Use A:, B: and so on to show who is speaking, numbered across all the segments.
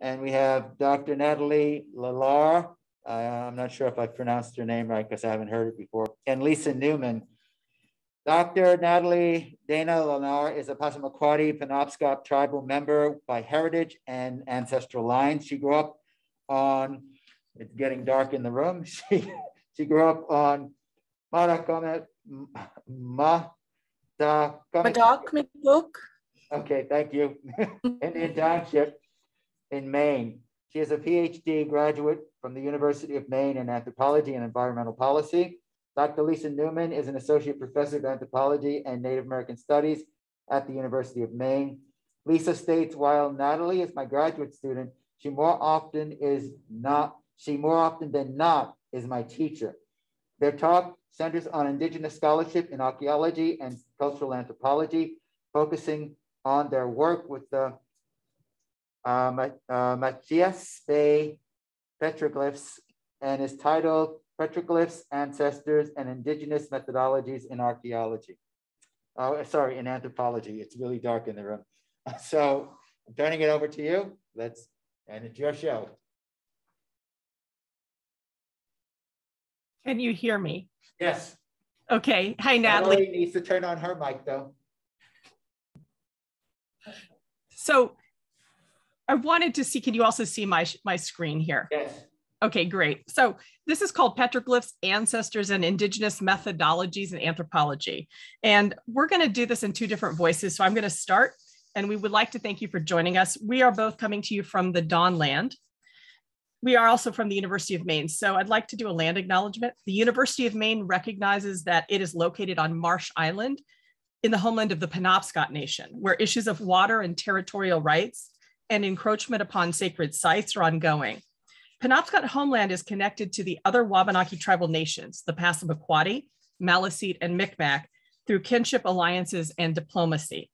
A: And we have Dr. Natalie Lolar. Uh, I'm not sure if I pronounced her name right because I haven't heard it before. And Lisa Neuman. Dr. Natalie Dana Lolar is a Passamaquoddy Penobscot tribal member by heritage and ancestral lines. She grew up on, it's getting dark in the room. She, she grew up on Madakame,
B: Madakmikuk.
A: Okay, thank you. Indian Township in Maine. She is a PhD graduate from the University of Maine in anthropology and environmental policy. Dr. Lisa Neuman is an associate professor of anthropology and Native American studies at the University of Maine. Lisa states, while Natalie is my graduate student, she more often is not, she more often than not is my teacher. Their talk centers on indigenous scholarship in archaeology and cultural anthropology, focusing on their work with the uh, uh, petroglyphs and is titled Petroglyphs, Ancestors, and Indigenous Methodologies in Archaeology. Oh, sorry, in anthropology. It's really dark in the room. So I'm turning it over to you. Let's, and it's your show.
C: Can you hear me?
A: Yes.
C: Okay. Hi, Natalie.
A: Natalie needs to turn on her mic though.
C: So I wanted to see, can you also see my, my screen here?
A: Yes.
C: Okay, great. So this is called Petroglyphs, Ancestors and Indigenous Methodologies in Anthropology. And we're going to do this in two different voices. So I'm going to start, and we would like to thank you for joining us. We are both coming to you from the Dawn Land. We are also from the University of Maine. So I'd like to do a land acknowledgement. The University of Maine recognizes that it is located on Marsh Island in the homeland of the Penobscot Nation, where issues of water and territorial rights and encroachment upon sacred sites are ongoing. Penobscot homeland is connected to the other Wabanaki tribal nations, the Passamaquoddy, Maliseet, and Micmac, through kinship alliances and diplomacy.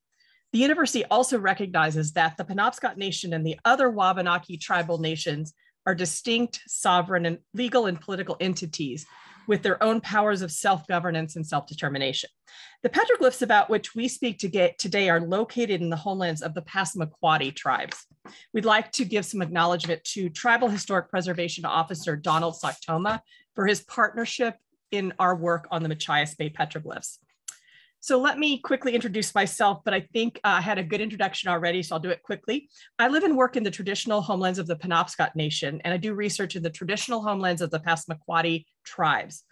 C: The university also recognizes that the Penobscot Nation and the other Wabanaki tribal nations are distinct, sovereign, and legal and political entities with their own powers of self-governance and self-determination. The petroglyphs about which we speak today are located in the homelands of the Passamaquoddy tribes. We'd like to give some acknowledgement to Tribal Historic Preservation Officer Donald Soctomah for his partnership in our work on the Machias Bay petroglyphs. So let me quickly introduce myself, but I think uh, I had a good introduction already, so I'll do it quickly. I live and work in the traditional homelands of the Penobscot Nation, and I do research in the traditional homelands of the Passamaquoddy tribes.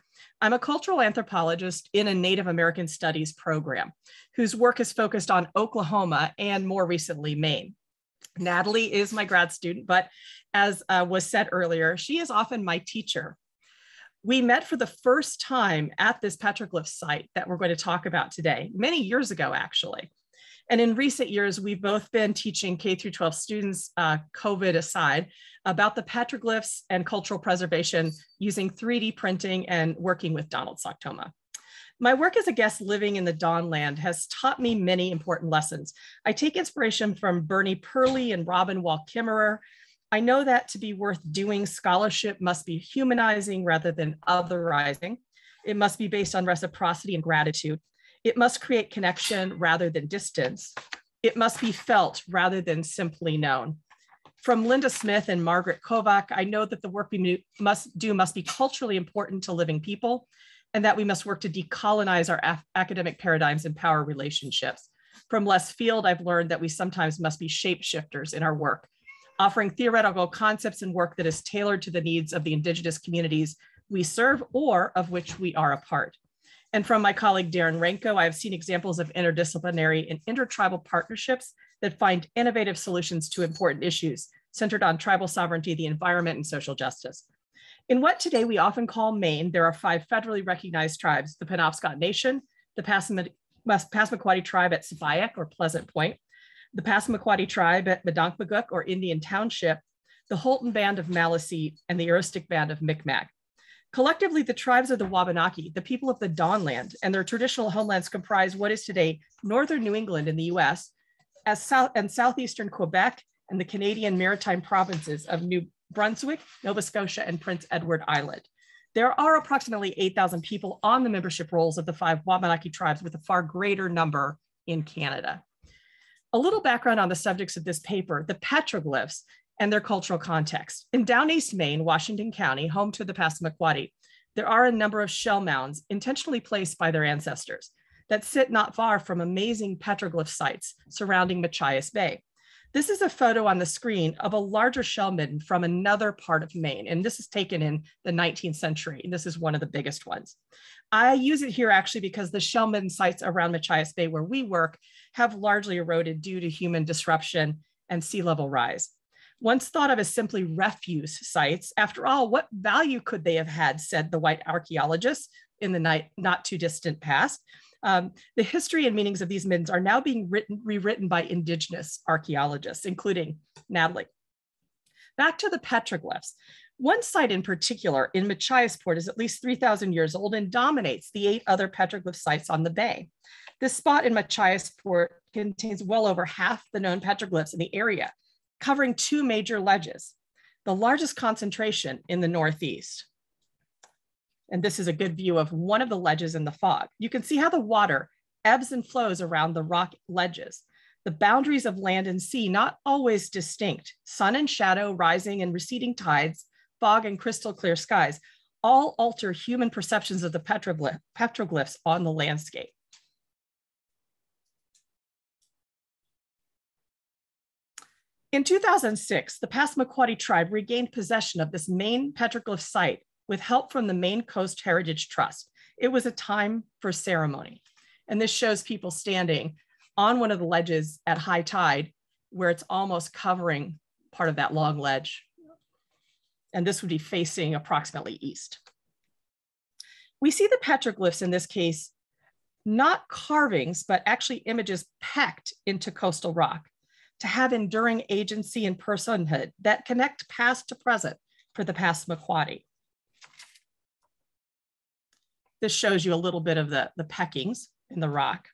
C: I'm a cultural anthropologist in a Native American Studies program whose work is focused on Oklahoma and more recently Maine. Natalie is my grad student, but as uh, was said earlier, she is often my teacher we met for the first time at this petroglyph site that we're going to talk about today, many years ago, actually. And in recent years, we've both been teaching K through 12 students, uh, COVID aside, about the petroglyphs and cultural preservation using 3D printing and working with Donald Soctomah. My work as a guest living in the Dawn Land has taught me many important lessons. I take inspiration from Bernie Purley and Robin Wall Kimmerer, I know that to be worth doing, scholarship must be humanizing rather than otherizing. It must be based on reciprocity and gratitude. It must create connection rather than distance. It must be felt rather than simply known. From Linda Smith and Margaret Kovach, I know that the work we must do must be culturally important to living people and that we must work to decolonize our academic paradigms and power relationships. From Les Field, I've learned that we sometimes must be shapeshifters in our work offering theoretical concepts and work that is tailored to the needs of the Indigenous communities we serve or of which we are a part. And from my colleague Darren Ranco, I have seen examples of interdisciplinary and intertribal partnerships that find innovative solutions to important issues centered on tribal sovereignty, the environment, and social justice. In what today we often call Maine, there are five federally recognized tribes, the Penobscot Nation, the Passamaquoddy tribe at Sipayik or Pleasant Point, the Passamaquoddy tribe at Motahkomikuk or Indian Township, the Houlton Band of Maliseet, and the Aroostook Band of Micmac. Collectively, the tribes of the Wabanaki, the people of the Dawnland, and their traditional homelands comprise what is today northern New England in the US, as south and southeastern Quebec, and the Canadian maritime provinces of New Brunswick, Nova Scotia, and Prince Edward Island. There are approximately 8,000 people on the membership rolls of the five Wabanaki tribes, with a far greater number in Canada. A little background on the subjects of this paper, the petroglyphs and their cultural context. In Down East Maine, Washington County, home to the Passamaquoddy, there are a number of shell mounds intentionally placed by their ancestors that sit not far from amazing petroglyph sites surrounding Machias Bay. This is a photo on the screen of a larger shell midden from another part of Maine, and this is taken in the 19th century, and this is one of the biggest ones. I use it here actually because the Shellman sites around Machias Bay where we work have largely eroded due to human disruption and sea level rise once thought of as simply refuse sites. After all, what value could they have had, said the white archaeologists in the night, not too distant past. Um, the history and meanings of these middens are now being written, rewritten by indigenous archaeologists, including Natalie. Back to the petroglyphs. One site in particular in Machiasport is at least 3,000 years old and dominates the eight other petroglyph sites on the bay. This spot in Machiasport contains well over half the known petroglyphs in the area, covering two major ledges, the largest concentration in the Northeast. And this is a good view of one of the ledges in the fog. You can see how the water ebbs and flows around the rock ledges. The boundaries of land and sea, not always distinct, sun and shadow, rising and receding tides, fog and crystal clear skies, all alter human perceptions of the petroglyph, petroglyphs on the landscape. In 2006, the Passamaquoddy tribe regained possession of this main petroglyph site with help from the Maine Coast Heritage Trust. It was a time for ceremony. And this shows people standing on one of the ledges at high tide where it's almost covering part of that long ledge. And this would be facing approximately east. We see the petroglyphs in this case, not carvings, but actually images pecked into coastal rock to have enduring agency and personhood that connect past to present for the Passamaquoddy. This shows you a little bit of the, the peckings in the rock.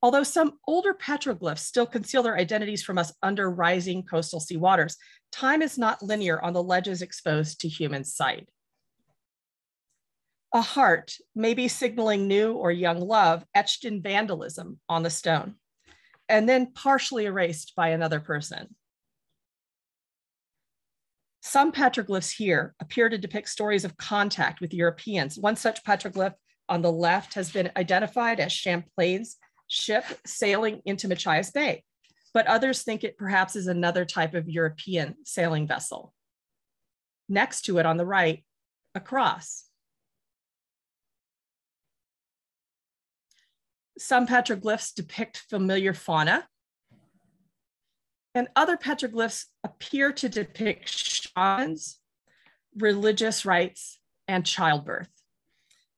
C: Although some older petroglyphs still conceal their identities from us under rising coastal sea waters, time is not linear on the ledges exposed to human sight. A heart may be signaling new or young love etched in vandalism on the stone and then partially erased by another person. Some petroglyphs here appear to depict stories of contact with Europeans. One such petroglyph on the left has been identified as Champlain's ship sailing into Machias Bay, but others think it perhaps is another type of European sailing vessel. Next to it on the right, a cross. Some petroglyphs depict familiar fauna, and other petroglyphs appear to depict shamans, religious rites, and childbirth,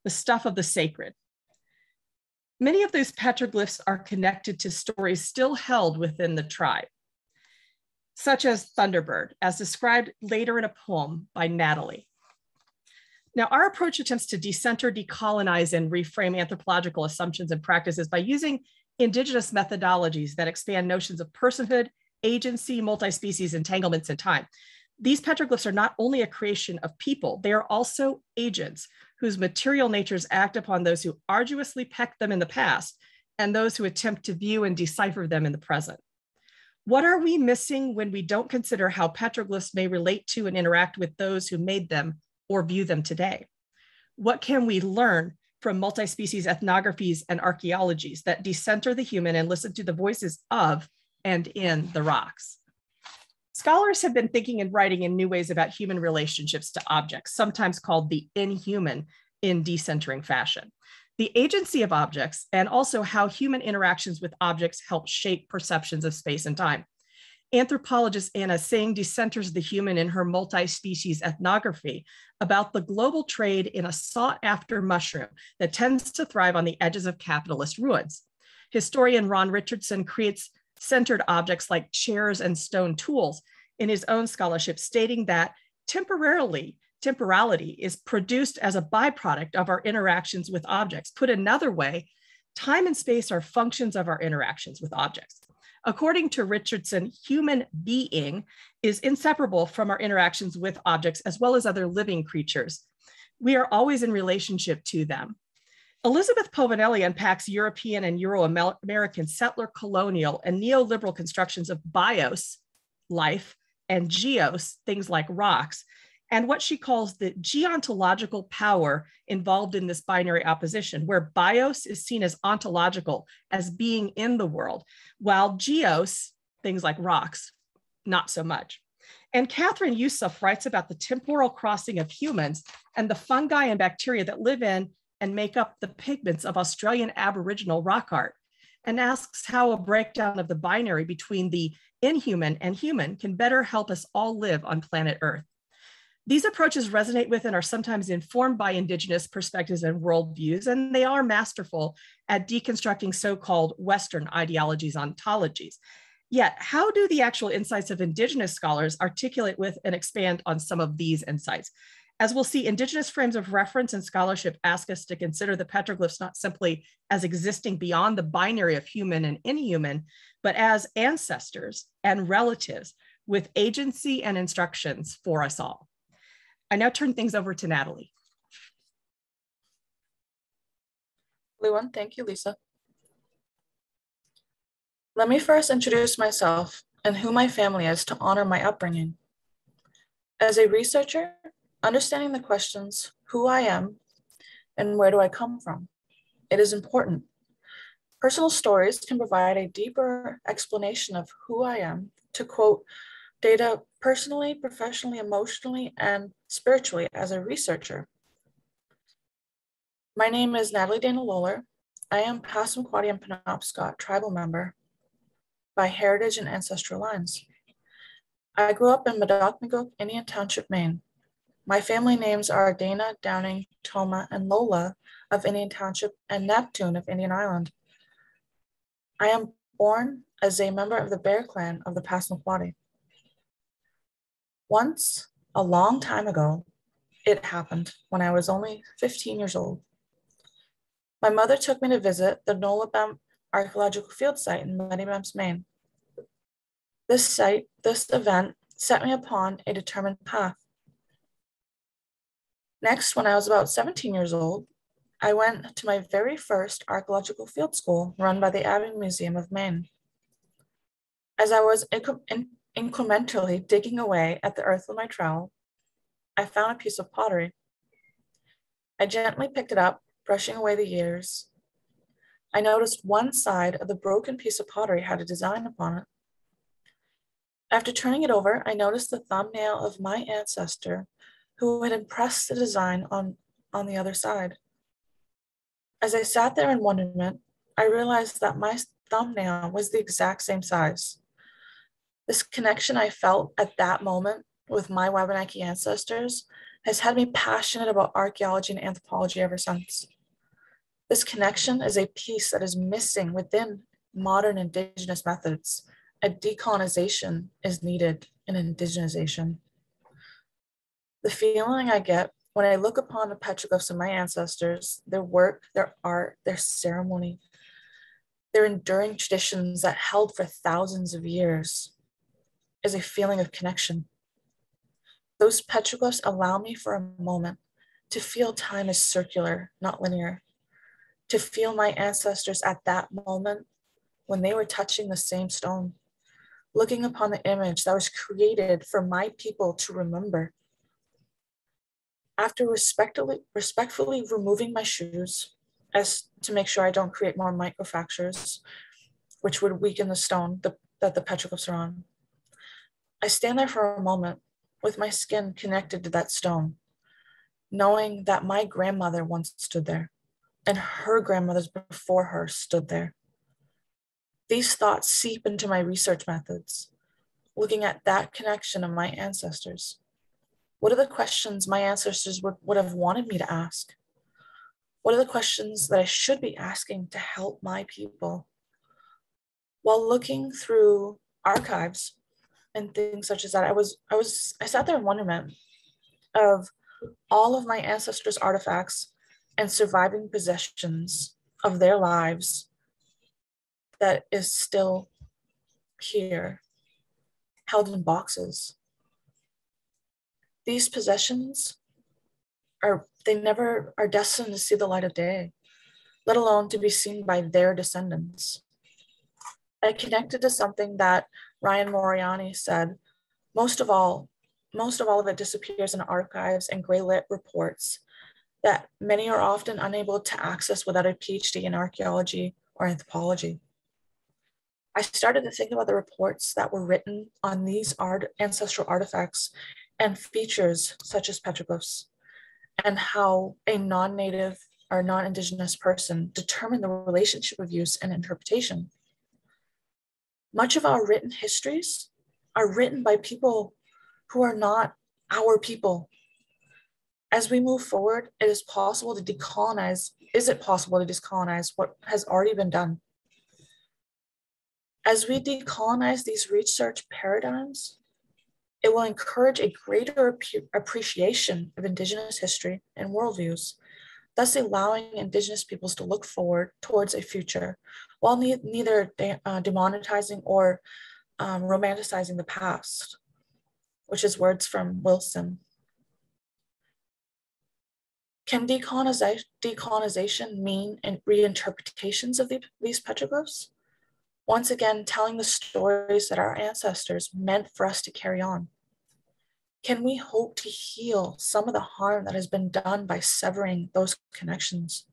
C: the stuff of the sacred. Many of those petroglyphs are connected to stories still held within the tribe, such as Thunderbird, as described later in a poem by Natalie. Now, our approach attempts to decenter, decolonize, and reframe anthropological assumptions and practices by using indigenous methodologies that expand notions of personhood, agency, multi-species entanglements, and time. These petroglyphs are not only a creation of people, they are also agents whose material natures act upon those who arduously pecked them in the past and those who attempt to view and decipher them in the present. What are we missing when we don't consider how petroglyphs may relate to and interact with those who made them or view them today? What can we learn from multi-species ethnographies and archaeologies that decenter the human and listen to the voices of and in the rocks? Scholars have been thinking and writing in new ways about human relationships to objects, sometimes called the inhuman in decentering fashion. The agency of objects and also how human interactions with objects help shape perceptions of space and time. Anthropologist Anna Tsing decenters the human in her multi-species ethnography about the global trade in a sought-after mushroom that tends to thrive on the edges of capitalist ruins. Historian Ron Richardson creates centered objects like chairs and stone tools in his own scholarship, stating that temporarily, temporality is produced as a byproduct of our interactions with objects. Put another way, time and space are functions of our interactions with objects. According to Richardson, human being is inseparable from our interactions with objects as well as other living creatures. We are always in relationship to them. Elizabeth Povinelli unpacks European and Euro-American settler colonial and neoliberal constructions of bios, life, and geos, things like rocks, and what she calls the geontological power involved in this binary opposition, where bios is seen as ontological, as being in the world, while geos, things like rocks, not so much. And Catherine Yusuf writes about the temporal crossing of humans and the fungi and bacteria that live in and make up the pigments of Australian Aboriginal rock art, and asks how a breakdown of the binary between the inhuman and human can better help us all live on planet Earth. These approaches resonate with and are sometimes informed by Indigenous perspectives and worldviews, and they are masterful at deconstructing so called Western ideologies, ontologies. Yet, how do the actual insights of Indigenous scholars articulate with and expand on some of these insights? As we'll see, Indigenous frames of reference and scholarship ask us to consider the petroglyphs not simply as existing beyond the binary of human and inhuman, but as ancestors and relatives with agency and instructions for us all. I now turn things over to Natalie.
B: Everyone, thank you, Lisa. Let me first introduce myself and who my family is to honor my upbringing. As a researcher, understanding the questions, who I am and where do I come from, it is important. Personal stories can provide a deeper explanation of who I am, to quote data personally, professionally, emotionally, and spiritually as a researcher. My name is Natalie Dana Lolar. I am Passamaquoddy and Penobscot tribal member by heritage and ancestral lines. I grew up in Motahkomikuk, Indian Township, Maine. My family names are Dana, Downing, Toma, and Lola of Indian Township and Neptune of Indian Island. I am born as a member of the Bear Clan of the Passamaquoddy. Once, a long time ago, it happened when I was only 15 years old. My mother took me to visit the Nolabem Archaeological Field Site in Meddybemps, Maine. This site, this event, set me upon a determined path. Next, when I was about 17 years old, I went to my very first archaeological field school run by the Abbe Museum of Maine. As I was in, Incrementally digging away at the earth with my trowel, I found a piece of pottery. I gently picked it up, brushing away the years. I noticed one side of the broken piece of pottery had a design upon it. After turning it over, I noticed the thumbnail of my ancestor who had impressed the design on, on the other side. As I sat there in wonderment, I realized that my thumbnail was the exact same size. This connection I felt at that moment with my Wabanaki ancestors has had me passionate about archaeology and anthropology ever since. This connection is a piece that is missing within modern indigenous methods. A decolonization is needed in indigenization. The feeling I get when I look upon the petroglyphs of my ancestors, their work, their art, their ceremony, their enduring traditions that held for thousands of years, is a feeling of connection. Those petroglyphs allow me for a moment to feel time is circular, not linear, to feel my ancestors at that moment when they were touching the same stone, looking upon the image that was created for my people to remember. After respectfully, respectfully removing my shoes as to make sure I don't create more microfractures, which would weaken the stone the, that the petroglyphs are on, I stand there for a moment with my skin connected to that stone, knowing that my grandmother once stood there and her grandmothers before her stood there. These thoughts seep into my research methods, looking at that connection of my ancestors. What are the questions my ancestors would, would have wanted me to ask? What are the questions that I should be asking to help my people? While looking through archives and things such as that. I was, I was, I sat there in wonderment of all of my ancestors' artifacts and surviving possessions of their lives that is still here, held in boxes. These possessions are, they never are destined to see the light of day, let alone to be seen by their descendants. I connected to something that Ryan Moriani said Most of all, most of all of it disappears in archives and gray lit reports that many are often unable to access without a PhD in archaeology or anthropology. I started to think about the reports that were written on these art, ancestral artifacts and features such as petroglyphs, and how a non-native or non-indigenous person determine the relationship of use and interpretation. Much of our written histories are written by people who are not our people. As we move forward, it is possible to decolonize. Is it possible to decolonize what has already been done? As we decolonize these research paradigms, it will encourage a greater appreciation of Indigenous history and worldviews, thus allowing Indigenous peoples to look forward towards a future while ne neither de uh, demonetizing or um, romanticizing the past, which is words from Wilson. Can decolonization, mean reinterpretations of the, these petroglyphs? Once again telling the stories that our ancestors meant for us to carry on? Can we hope to heal some of the harm that has been done by severing those connections?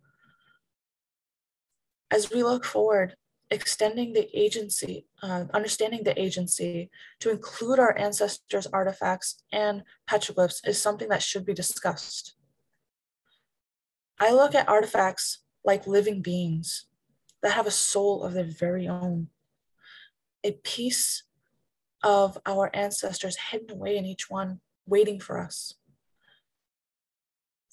B: As we look forward, extending the agency, uh, understanding the agency to include our ancestors' artifacts and petroglyphs is something that should be discussed. I look at artifacts like living beings, that have a soul of their very own, a piece of our ancestors hidden away in each one, waiting for us.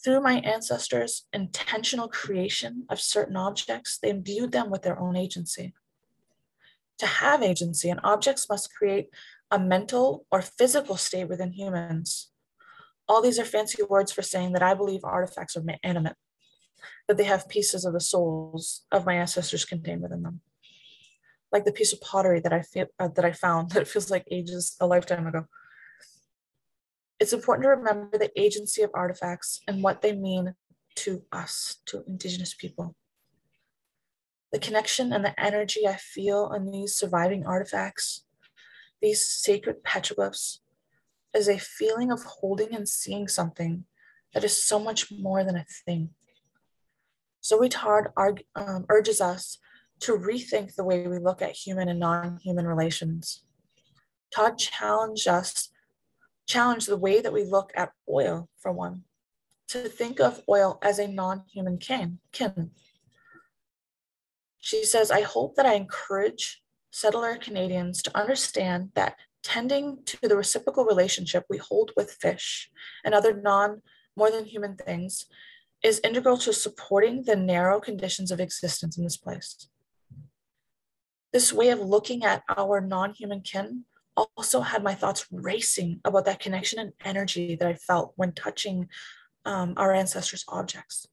B: Through my ancestors' intentional creation of certain objects, they imbued them with their own agency. To have agency, an objects must create a mental or physical state within humans. All these are fancy words for saying that I believe artifacts are animate that they have pieces of the souls of my ancestors contained within them. Like the piece of pottery that I feel uh, that I found that feels like ages a lifetime ago. It's important to remember the agency of artifacts and what they mean to us, to indigenous people. The connection and the energy I feel in these surviving artifacts, these sacred petroglyphs, is a feeling of holding and seeing something that is so much more than a thing. Zoe Todd um, urges us to rethink the way we look at human and non-human relations. Todd challenged us, challenged the way that we look at oil, for one, to think of oil as a non-human kin. kin. She says, I hope that I encourage settler Canadians to understand that tending to the reciprocal relationship we hold with fish and other non more than human things is integral to supporting the narrow conditions of existence in this place. This way of looking at our non-human kin also had my thoughts racing about that connection and energy that I felt when touching um, our ancestors' objects.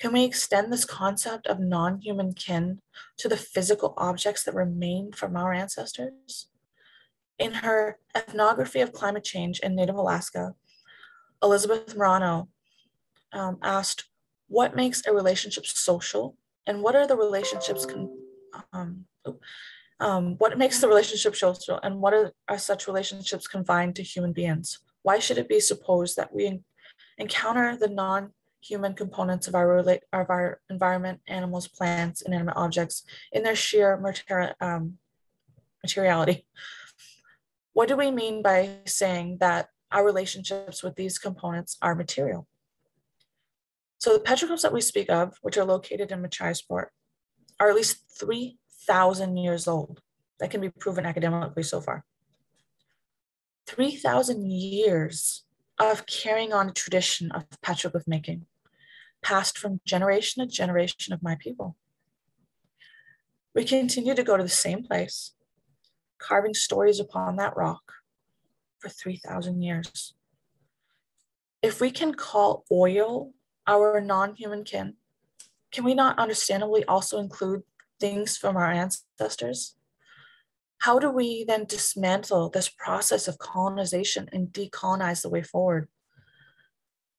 B: Can we extend this concept of non-human kin to the physical objects that remain from our ancestors? In her ethnography of climate change in Native Alaska, Elizabeth Marino um, asked, what makes a relationship social and what are the relationships, um, um, what makes the relationship social and what are, are such relationships confined to human beings? Why should it be supposed that we encounter the non-human components of our, rela- of our environment, animals, plants, inanimate objects in their sheer um, materiality? What do we mean by saying that our relationships with these components are material? So the petroglyphs that we speak of, which are located in Machiasport, are at least 3,000 years old. That can be proven academically so far. 3,000 years of carrying on a tradition of petroglyph making, passed from generation to generation of my people. We continue to go to the same place, carving stories upon that rock for 3,000 years. If we can call oil our non-human kin, can we not understandably also include things from our ancestors? How do we then dismantle this process of colonization and decolonize the way forward?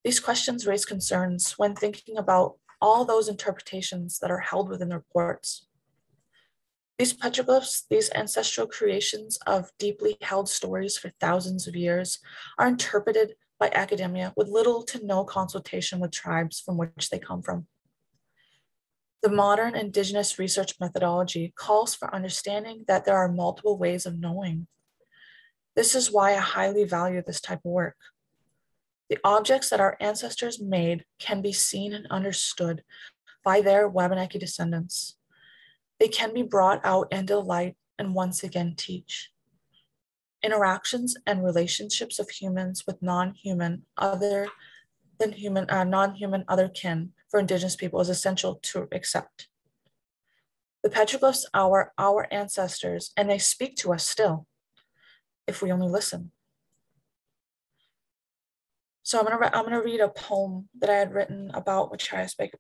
B: These questions raise concerns when thinking about all those interpretations that are held within the reports. These petroglyphs, these ancestral creations of deeply held stories for thousands of years, are interpreted by academia with little to no consultation with tribes from which they come from. The modern indigenous research methodology calls for understanding that there are multiple ways of knowing. This is why I highly value this type of work. The objects that our ancestors made can be seen and understood by their Wabanaki descendants. They can be brought out into light and once again teach. Interactions and relationships of humans with non-human other than human, uh, non-human other kin for indigenous people is essential to accept. The petroglyphs are our ancestors and they speak to us still if we only listen. So I'm gonna, I'm gonna read a poem that I had written about Machias Baker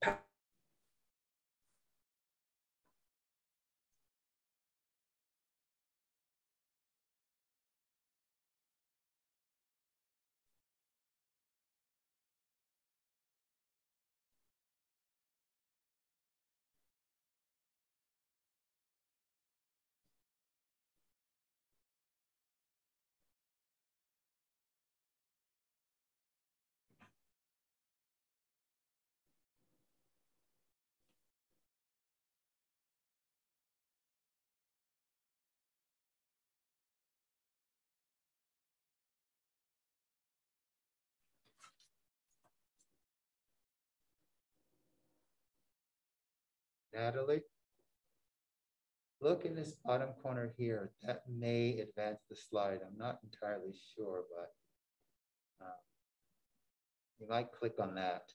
A: Natalie? Look in this bottom corner here. That may advance the slide. I'm not entirely sure, but uh, you might click on that.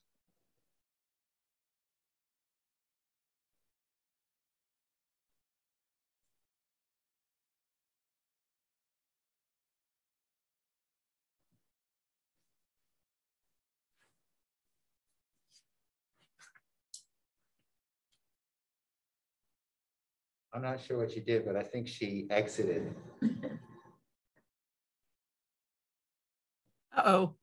A: I'm not sure what she did, but I think she exited.
C: Uh-oh.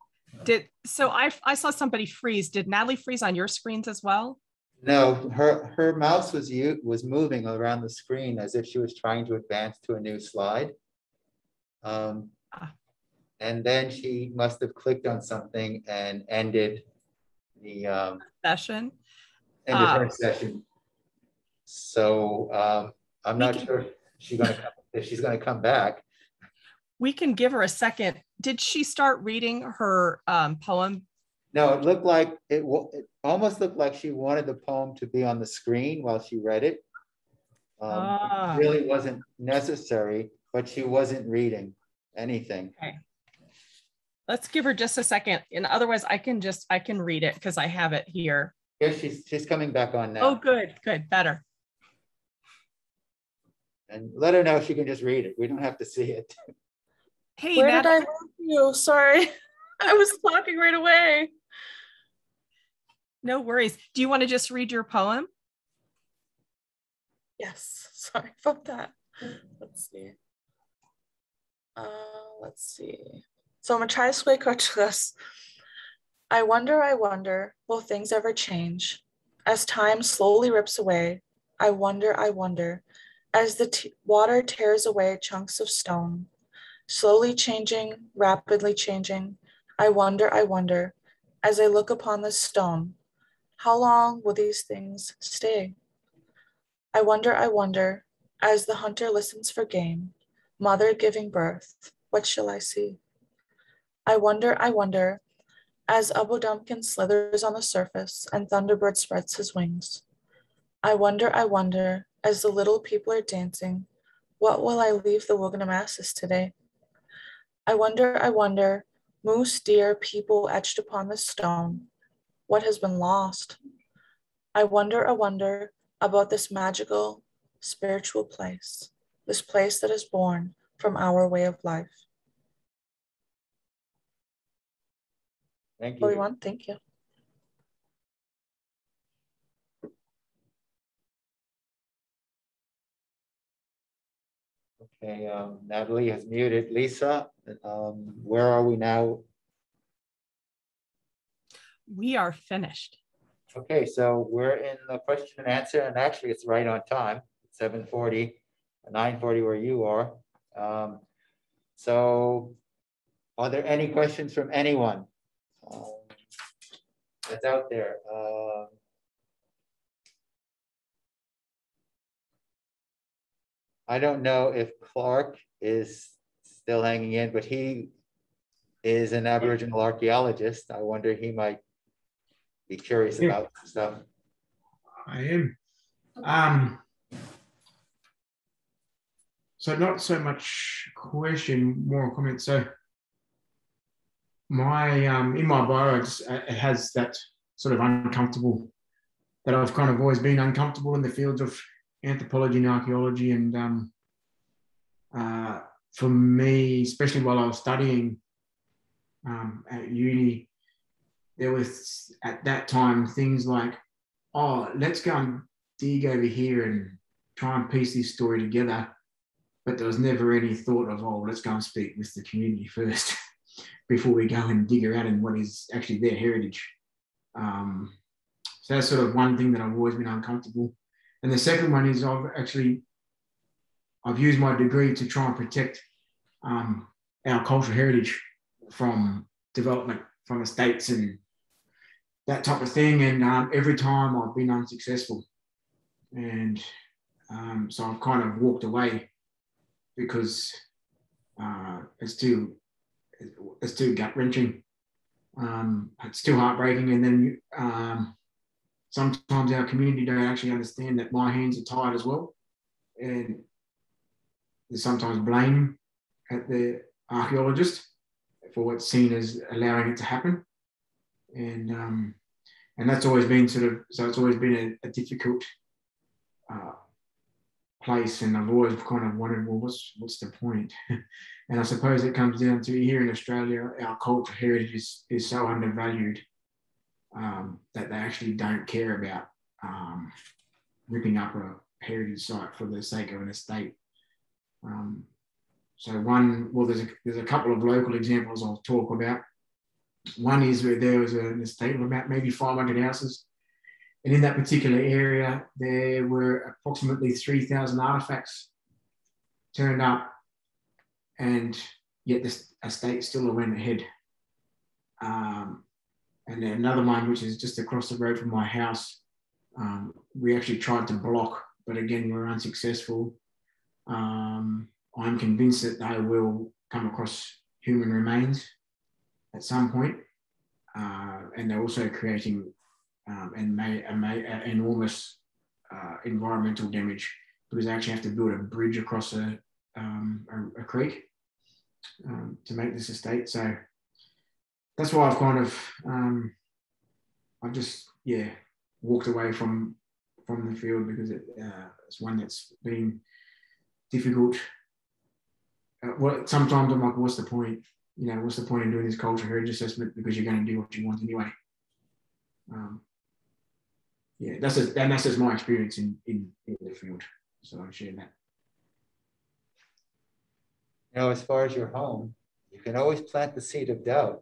C: Did so I I saw somebody freeze. Did Natalie freeze on your screens as well?
A: No, her her mouse was you was moving around the screen as if she was trying to advance to a new slide. Um, ah. and then she must have clicked on something and ended the um,
C: session.
A: Ended uh, her session. So um, I'm not can, sure she's gonna come, if she's gonna come back.
C: We can give her a second. Did she start reading her um, poem?
A: No, it looked like it, it almost looked like she wanted the poem to be on the screen while she read it. Um, ah. It really wasn't necessary, but she wasn't reading anything.
C: Okay. Let's give her just a second. And otherwise I can just, I can read it because I have it here.
A: Yeah, she's, she's coming back on now.
C: Oh, good, good, better
A: and let her know if she can just read it. We don't have to see it.
B: Hey, where did I lose you? Sorry, I was talking right away.
C: No worries. Do you want to just read your poem?
B: Yes. Sorry about that. Let's see. Uh, let's see. So I'm gonna try to speak this. I wonder, I wonder, will things ever change? As time slowly rips away, I wonder, I wonder, as the water tears away chunks of stone, slowly changing, rapidly changing, I wonder, I wonder, as I look upon the stone, how long will these things stay? I wonder, I wonder, as the hunter listens for game, mother giving birth, what shall I see? I wonder, I wonder, as Abudumpkin slithers on the surface and Thunderbird spreads his wings. I wonder, I wonder, as the little people are dancing, what will I leave the Wilderness today? I wonder, I wonder, moose, deer, people etched upon the stone, what has been lost? I wonder, I wonder about this magical, spiritual place, this place that is born from our way of life.
A: Thank you.
B: Everyone, thank you.
A: Okay, um, Natalie has muted. Lisa, um, where are we now?
C: We are finished.
A: Okay, so we're in the question and answer, and actually it's right on time, 740. 940 where you are. Um, so are there any questions from anyone? um, That's out there? Um, I don't know if Clark is still hanging in, but he is an Aboriginal archaeologist. I wonder he might be curious
D: Yeah.
A: about stuff.
D: I am. Um, so not so much question, more comment. So my um, in my bio, uh, it has that sort of uncomfortable that I've kind of always been uncomfortable in the fields of anthropology and archaeology, and um, uh, for me, especially while I was studying um, at uni, there was at that time things like oh, let's go and dig over here and try and piece this story together. But there was never any thought of, oh, let's go and speak with the community first before we go and dig around in what is actually their heritage. Um, so that's sort of one thing that I've always been uncomfortable. And the second one is I've actually I've used my degree to try and protect um, our cultural heritage from development from estates and that type of thing. And um, every time I've been unsuccessful. And um, so I've kind of walked away because uh, it's too it's too gut wrenching. Um, it's too heartbreaking. And then um, sometimes our community don't actually understand that my hands are tied as well. And there's sometimes blame at the archaeologist for what's seen as allowing it to happen. And um, and that's always been sort of so it's always been a, a difficult uh, place and I've always kind of wondered well what's what's the point? and I suppose it comes down to here in Australia our cultural heritage is, is so undervalued um, that they actually don't care about um, ripping up a heritage site for the sake of an estate um, so one well there's a, there's a couple of local examples I'll talk about one is where there was an estate of about maybe 500 houses. And in that particular area, there were approximately 3,000 artifacts turned up, and yet the estate still went ahead. Um, and then another one, which is just across the road from my house, um, we actually tried to block, but again, we were unsuccessful. Um, I'm convinced that they will come across human remains at some point. Uh, and they're also creating um, and may, may, uh, enormous uh, environmental damage because they actually have to build a bridge across a, um, a, a, creek um, to make this estate. So that's why I've kind of, um, I've just, yeah, walked away from from the field because it, uh, it's one that's been difficult. Uh, well, sometimes I'm like, what's the point? you know, what's the point in doing this cultural heritage assessment because you're going to do what you want anyway. Um, yeah, that's just, and that's just my experience in, in, in the field. So I'm sharing that.
A: Know, as far as your home, you can always plant the seed of doubt.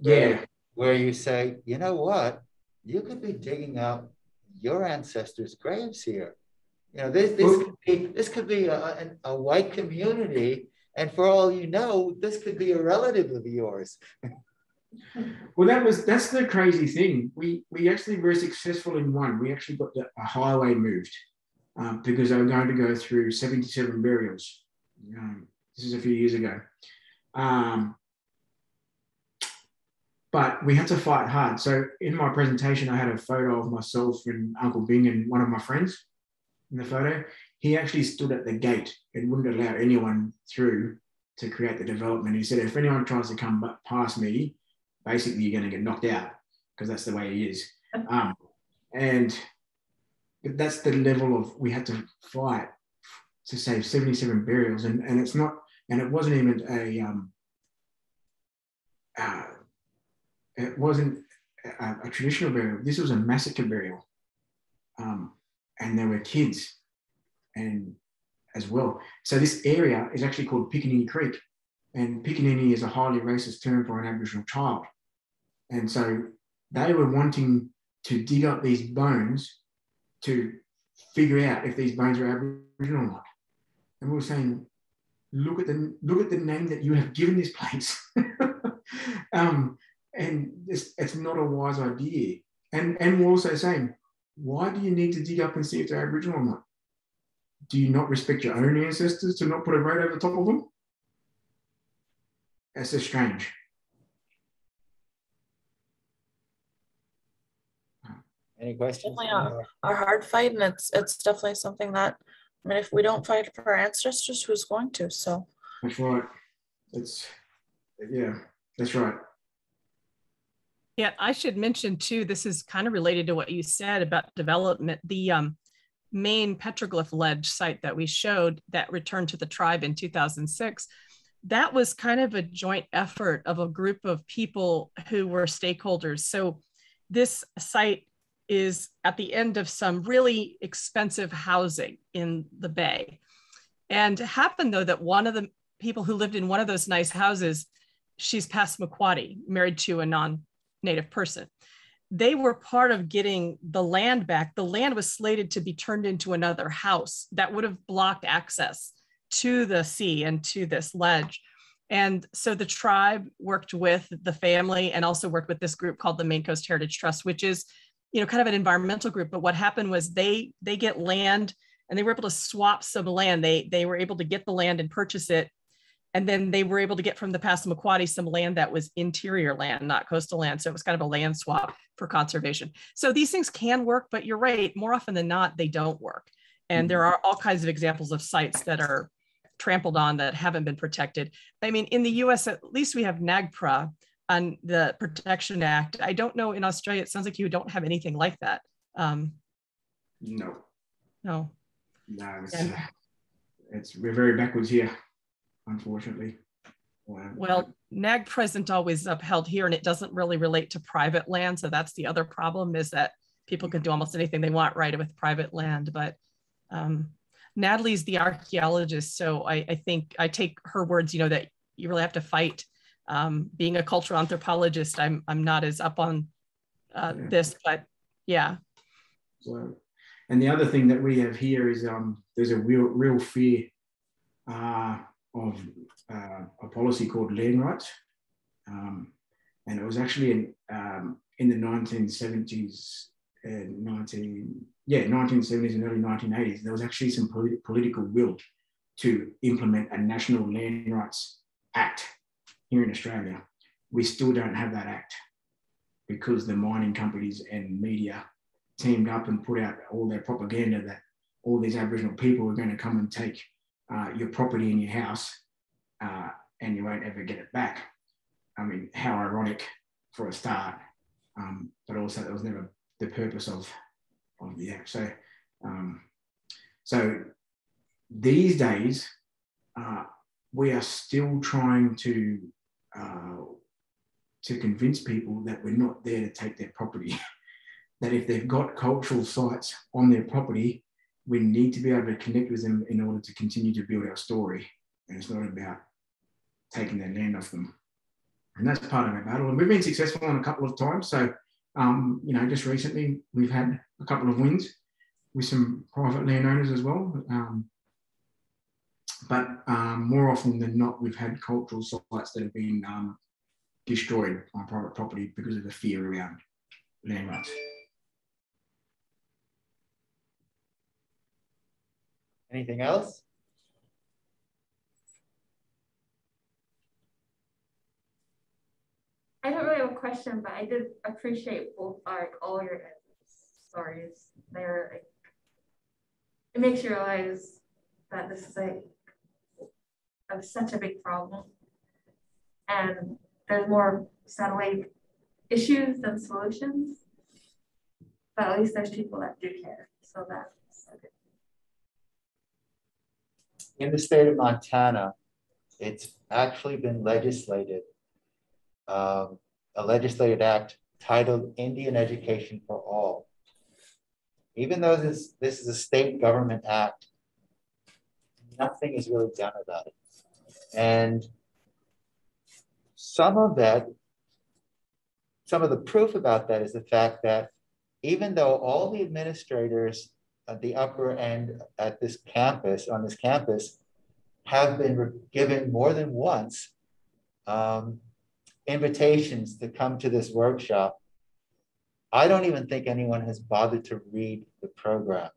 D: Yeah.
A: Where you say, you know what, you could be digging up your ancestors' graves here. You know, this this could be this could be a, a, white community and for all you know, this could be a relative of yours.
D: well, that was that's the crazy thing. We we actually were successful in one. We actually got the, a highway moved um, because they were going to go through 77 burials. Um, this is a few years ago. Um, but we had to fight hard. So in my presentation, I had a photo of myself and Uncle Bing and one of my friends in the photo he actually stood at the gate and wouldn't allow anyone through to create the development. He said, if anyone tries to come past me, basically you're going to get knocked out because that's the way he is. Um, and that's the level of we had to fight to save 77 burials, and and it's not, and it wasn't even a um, uh, it wasn't a, a, traditional burial. This was a massacre burial, um, and there were kids and as well. So this area is actually called Piccaninny Creek, and Piccaninny is a highly racist term for an Aboriginal child. And so they were wanting to dig up these bones to figure out if these bones are Aboriginal or not. And we were saying, look at the look at the name that you have given this place. um, and this, it's not a wise idea. And and we're also saying, why do you need to dig up and see if they're Aboriginal or not? Do you not respect your own ancestors to not put a road over the top of them? That's just strange.
A: Any questions?
B: Definitely a, a hard fight, and it's it's definitely something that I mean, if we don't fight for our ancestors, who's going to? So
D: That's right. It's yeah, that's right.
C: Yeah, I should mention too, this is kind of related to what you said about development. The um, main petroglyph ledge site that we showed that returned to the tribe in 2006, that was kind of a joint effort of a group of people who were stakeholders. So this site is at the end of some really expensive housing in the bay. And happened though that one of the people who lived in one of those nice houses, she's Passamaquoddy, married to a non-native person. They were part of getting the land back. The land was slated to be turned into another house that would have blocked access to the sea and to this ledge. And so the tribe worked with the family and also worked with this group called the Maine Coast Heritage Trust, which is you know kind of an environmental group but what happened was they they get land and they were able to swap some land they they were able to get the land and purchase it and then they were able to get from the Passamaquoddy some land that was interior land not coastal land so it was kind of a land swap for conservation so these things can work but you're right more often than not they don't work and there are all kinds of examples of sites that are trampled on that haven't been protected i mean in the us at least we have NAGPRA on the Protection Act. I don't know in Australia, it sounds like you don't have anything like that. Um,
D: no.
C: No.
D: No, it's, uh, it's, we're very backwards here, unfortunately.
C: Well, nag isn't always upheld here and it doesn't really relate to private land. So that's the other problem is that people can do almost anything they want right with private land. But um, Natalie's the archaeologist. So I, I think I take her words, you know, that you really have to fight um, being a cultural anthropologist, I'm I'm not as up on uh, yeah. this, but yeah.
D: So, and the other thing that we have here is um, there's a real real fear uh, of uh, a policy called land rights, um, and it was actually in um, in the 1970s and 19 yeah 1970s and early 1980s. There was actually some polit- political will to implement a national land rights act here in Australia, we still don't have that act because the mining companies and media teamed up and put out all their propaganda that all these Aboriginal people were going to come and take uh, your property in your house uh, and you won't ever get it back. I mean, how ironic for a start, um, but also that was never the purpose of, of the act. So, um, so these days, uh, we are still trying to uh, to convince people that we're not there to take their property. that if they've got cultural sites on their property, we need to be able to connect with them in order to continue to build our story. And it's not about taking their land off them. And that's part of our battle. And we've been successful on a couple of times. So, um, you know, just recently we've had a couple of wins with some private landowners as well. Um, but um, more often than not, we've had cultural sites that have been um, destroyed on private property because of the fear around land rights.
A: Anything else?
E: I don't really have a question, but I did appreciate both like all your stories. They're like, it makes you realize that this is like such a big problem. And there's more satellite issues than solutions. But at least there's people that do care. So that's good.
A: In the state of Montana, it's actually been legislated, um, a legislated act titled Indian Education for All. Even though this, this is a state government act, nothing is really done about it. And some of that, some of the proof about that is the fact that even though all the administrators at the upper end at this campus, on this campus, have been given more than once um, invitations to come to this workshop. I don't even think anyone has bothered to read the program.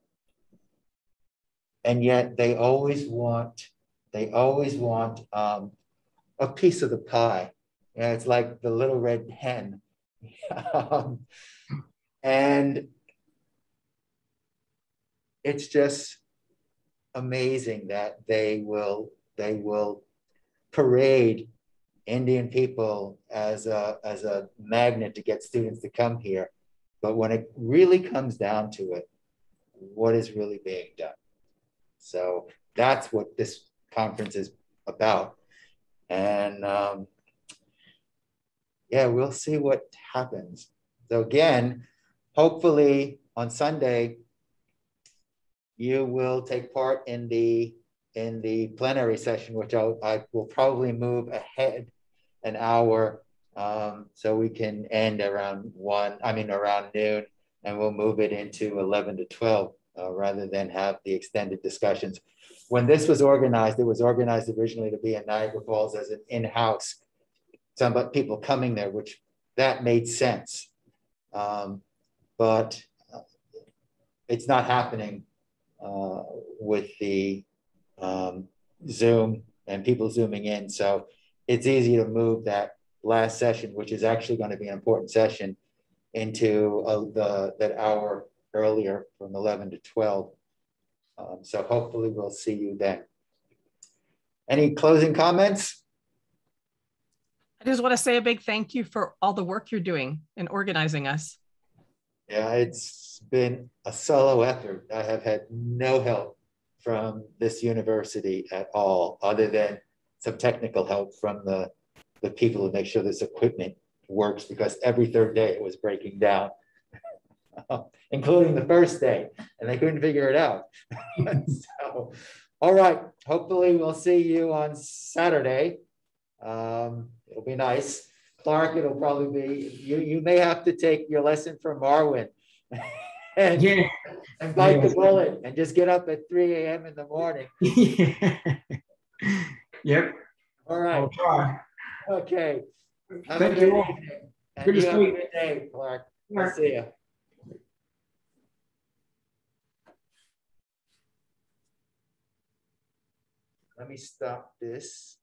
A: And yet they always want, they always want um, a piece of the pie. It's like the little red hen. um, and it's just amazing that they will they will parade Indian people as a as a magnet to get students to come here. But when it really comes down to it, what is really being done? So that's what this conference is about. And um, yeah, we'll see what happens. So again, hopefully on Sunday, you will take part in the in the plenary session, which I'll, I will probably move ahead an hour um, so we can end around one, I mean, around noon, and we'll move it into 11 to 12 uh, rather than have the extended discussions. When this was organized, it was organized originally to be in Niagara Falls as an in-house, some people coming there, which that made sense. Um, but uh, it's not happening uh, with the um, Zoom and people zooming in. So it's easy to move that last session, which is actually going to be an important session, into uh, the that hour earlier from 11 to 12. Um, so hopefully we'll see you then. Any closing comments?
C: I just want to say a big thank you for all the work you're doing in organizing us.
A: Yeah, it's been a solo effort. I have had no help from this university at all, other than some technical help from the, the people to make sure this equipment works because every third day it was breaking down, including the first day, and they couldn't figure it out. so, all right, hopefully we'll see you on Saturday. Um, it'll be nice. Clark, it'll probably be, you, you may have to take your lesson from Marwin. and, yeah. and bite yeah. the bullet and just get up at 3 a.m. in the morning.
D: yeah. Yep.
A: All right.
D: I'll try.
A: Okay.
D: Have Thank you all.
A: Good to speak. Good day, Clark. I'll see you. Let me stop this.